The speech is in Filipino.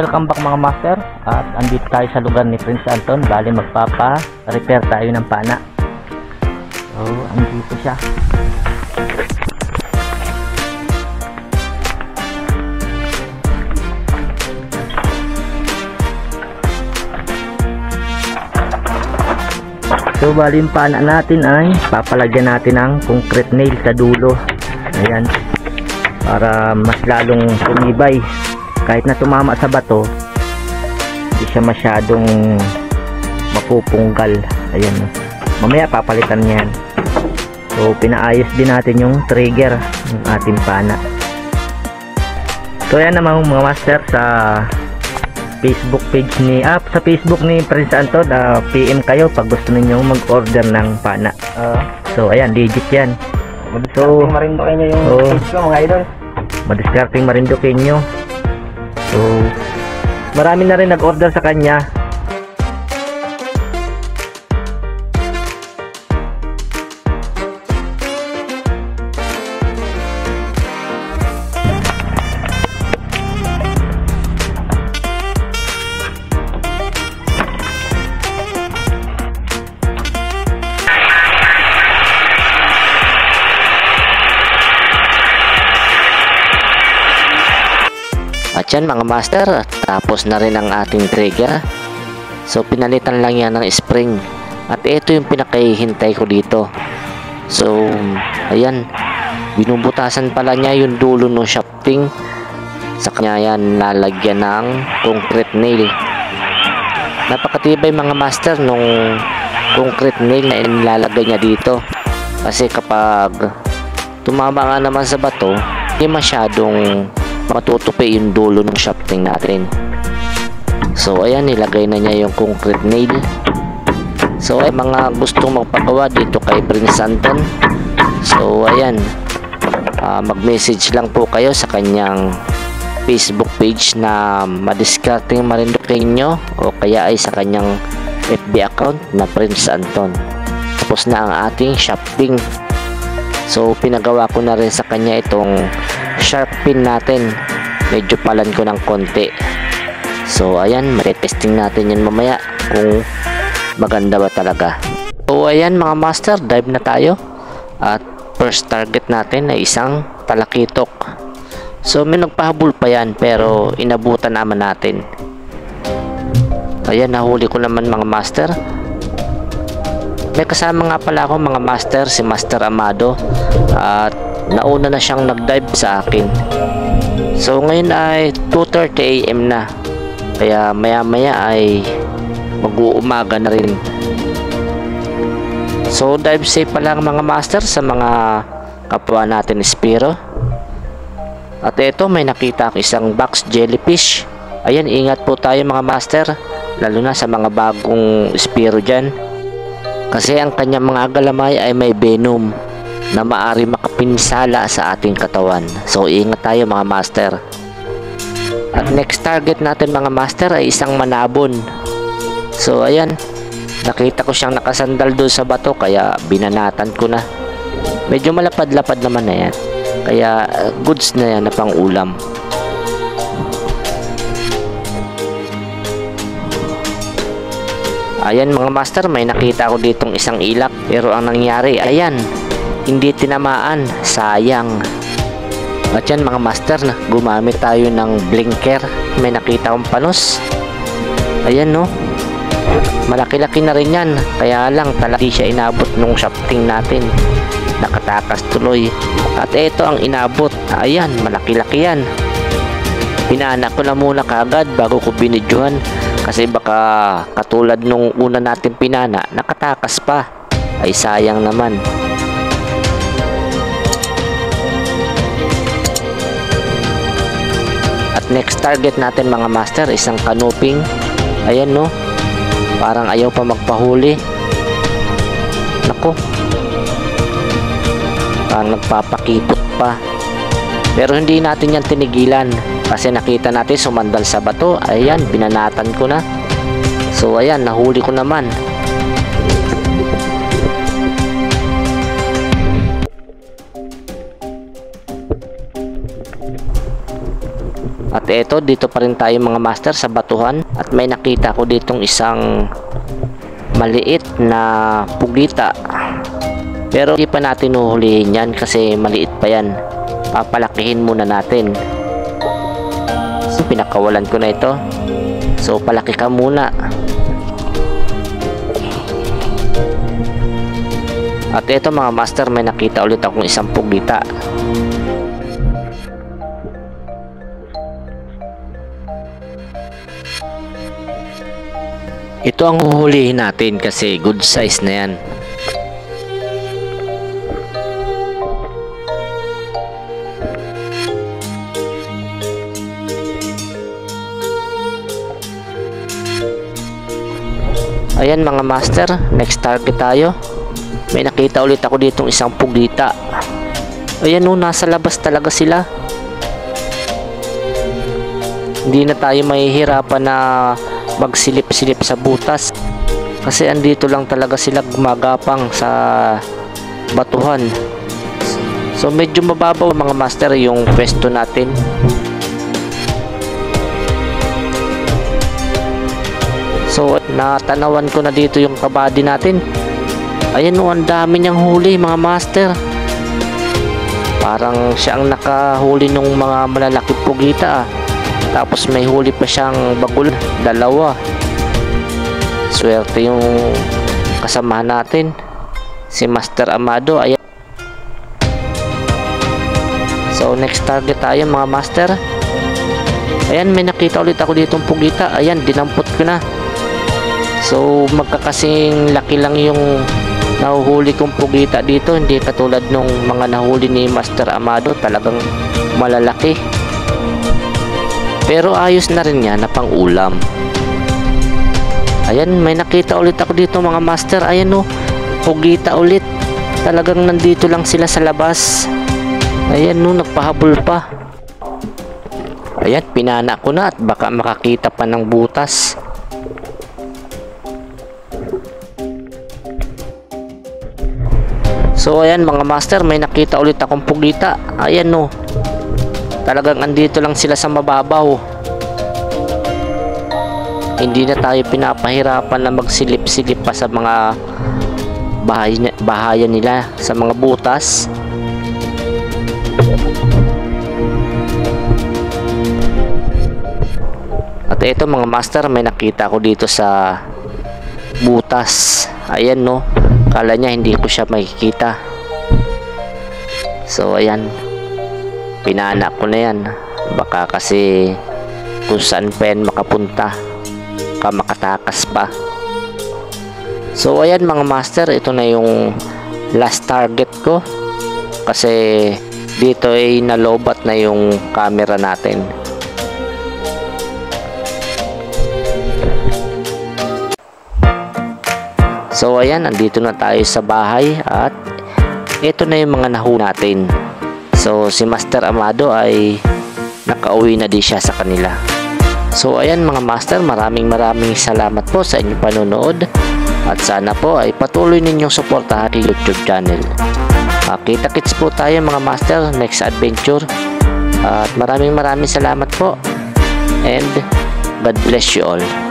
welcome back mga master. At andito tayo sa lugar ni Prince Anton. Bali magpapa-repair tayo ng pana. So andito siya. So bali yung pana natin ay papalagyan natin ng concrete nail sa dulo. Ayan. Para mas lalong tumibay kahit na tumama sa bato hindi siya masyadong mapupunggal. Ayan mamaya papalitan niyan so pinaayos din natin yung trigger ng ating pana. So ayan naman mga master sa Facebook page ni ah, sa Facebook ni Prince Anton uh, PM kayo pag gusto niyo mag-order ng pana. Uh, so ayan legit yan. So, marindukin nyo yung Oo. page ko mga idol. madiskarting marindukin nyo so marami na rin nag-order sa kanya yan mga master, tapos na rin ang ating trigger. So pinalitan lang yan ng spring. At ito yung pinakahihintay ko dito. So, ayan. Binubutasan pala niya yung dulo ng shafting. Sa kanya yan lalagyan ng concrete nail. Napakatibay mga master nung concrete nail na nilalagay niya dito. Kasi kapag tumama nga naman sa bato, hindi masyadong matutupi yung dulo ng shafting natin. So ayan, nilagay na niya yung concrete nail. So ay mga gustong magpagawa dito kay Prince Anton. So ayan, ah, mag-message lang po kayo sa kanyang Facebook page na madiscarding marindukin nyo o kaya ay sa kanyang FB account na Prince Anton. Tapos na ang ating shopping. So pinagawa ko na rin sa kanya itong sharp pin natin. Medyo palan ko ng konti. So ayan, matetesting natin yan mamaya kung maganda ba talaga. So ayan mga master, dive na tayo. At first target natin ay isang talakitok. So may nagpahabol pa yan pero inabutan naman natin. Ayan, nahuli ko naman mga master. May kasama nga pala ako mga master, si Master Amado. At nauna na siyang nag-dive sa akin. So ngayon ay 2.30 am na. Kaya maya maya ay mag-uumaga na rin. So dive safe pa lang mga master sa mga kapwa natin Spiro. At ito may nakita ako isang box jellyfish. Ayan ingat po tayo mga master. Lalo na sa mga bagong Spiro dyan. Kasi ang kanyang mga galamay ay may venom na maari makapinsala sa ating katawan. So ingat tayo mga master. At next target natin mga master ay isang manabon. So ayan, nakita ko siyang nakasandal doon sa bato kaya binanatan ko na. Medyo malapad-lapad naman na yan. Kaya goods na yan na pang ulam. Ayan mga master, may nakita ko ditong isang ilak. Pero ang nangyari, ayan, hindi tinamaan. Sayang. At yan mga master, na gumamit tayo ng blinker. May nakita akong panos. Ayan no. Malaki-laki na rin yan. Kaya lang, talaga di siya inabot nung shafting natin. Nakatakas tuloy. At ito ang inabot. Ayan, malaki-laki yan. Pinana ko na muna kagad bago ko binidyohan. Kasi baka katulad nung una natin pinana, nakatakas pa. Ay sayang naman. Next target natin mga master, isang kanuping. Ayan no. Parang ayaw pa magpahuli. Nako. Parang nagpapakipot pa. Pero hindi natin yan tinigilan. Kasi nakita natin sumandal sa bato. Ayan, binanatan ko na. So ayan, nahuli ko naman. At eto, dito pa rin tayo mga master sa batuhan. At may nakita ko ditong isang maliit na pugita. Pero hindi pa natin uhulihin yan kasi maliit pa yan. Papalakihin muna natin. So, pinakawalan ko na ito. So, palaki ka muna. At ito mga master, may nakita ulit akong isang pugita. Ito ang huhulihin natin kasi good size na yan. Ayan mga master, next target tayo. May nakita ulit ako ditong isang pugita. Ayan o, nasa labas talaga sila. Hindi na tayo mahihirapan na magsilip-silip sa butas. Kasi andito lang talaga sila gumagapang sa batuhan. So medyo mababaw mga master yung pwesto natin. So natanawan ko na dito yung kabady natin. Ayan o, ang dami niyang huli mga master. Parang siya ang nakahuli ng mga malalaki pugita ah. Tapos may huli pa siyang bagul, dalawa. Swerte yung kasamahan natin. Si Master Amado. Ayan. So next target tayo mga master. Ayan, may nakita ulit ako ditong pugita. Ayan, dinampot ko na. So magkakasing laki lang yung nahuhuli kong pugita dito. Hindi katulad nung mga nahuli ni Master Amado. Talagang malalaki. Pero ayos na rin yan na pang ulam. Ayan, may nakita ulit ako dito mga master. Ayan o, pugita ulit. Talagang nandito lang sila sa labas. Ayan no, nagpahabol pa. Ayan, pinana ko na at baka makakita pa ng butas. So ayan mga master, may nakita ulit akong pugita. Ayan no, talagang andito lang sila sa mababaw. Hindi na tayo pinapahirapan na magsilip-silip pa sa mga bahay, bahayan nila sa mga butas. At ito mga master may nakita ko dito sa butas. Ayan no? Kala niya hindi ko siya makikita. So ayan pinana ko na yan. Baka kasi kung saan pa yan makapunta. Ka makatakas pa. So ayan mga master ito na yung last target ko. Kasi dito ay nalobat na yung camera natin. So ayan andito na tayo sa bahay at ito na yung mga nahu natin So si Master Amado ay nakauwi na di siya sa kanila. So ayan mga master, maraming maraming salamat po sa inyong panonood at sana po ay patuloy ninyong suportahan ang YouTube channel. Uh, kita-kits po tayo mga master next adventure at maraming maraming salamat po and God bless you all.